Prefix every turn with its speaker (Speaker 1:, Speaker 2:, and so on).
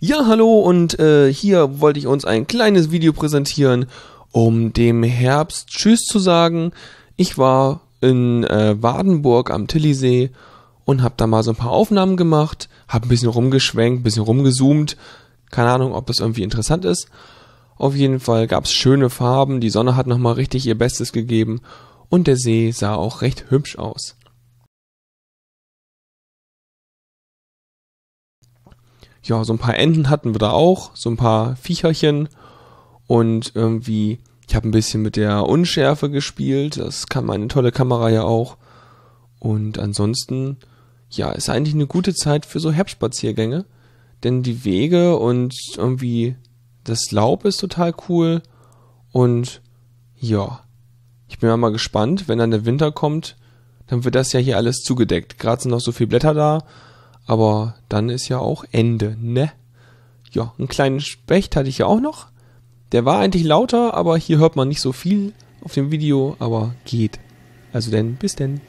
Speaker 1: Ja, hallo und äh, hier wollte ich uns ein kleines Video präsentieren, um dem Herbst Tschüss zu sagen. Ich war in äh, Wadenburg am Tillisee und habe da mal so ein paar Aufnahmen gemacht, habe ein bisschen rumgeschwenkt, ein bisschen rumgezoomt. Keine Ahnung, ob das irgendwie interessant ist. Auf jeden Fall gab's schöne Farben, die Sonne hat nochmal richtig ihr Bestes gegeben und der See sah auch recht hübsch aus. Ja, so ein paar Enten hatten wir da auch, so ein paar Viecherchen. Und irgendwie, ich habe ein bisschen mit der Unschärfe gespielt, das kann meine tolle Kamera ja auch. Und ansonsten, ja, ist eigentlich eine gute Zeit für so Herbstspaziergänge, denn die Wege und irgendwie das Laub ist total cool. Und ja, ich bin mal gespannt, wenn dann der Winter kommt, dann wird das ja hier alles zugedeckt. Gerade sind noch so viele Blätter da, aber dann ist ja auch Ende, ne? Ja, einen kleinen Specht hatte ich ja auch noch. Der war eigentlich lauter, aber hier hört man nicht so viel auf dem Video, aber geht. Also denn, bis denn.